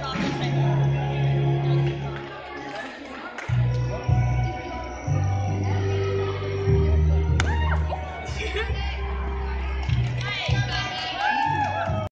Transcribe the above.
Robin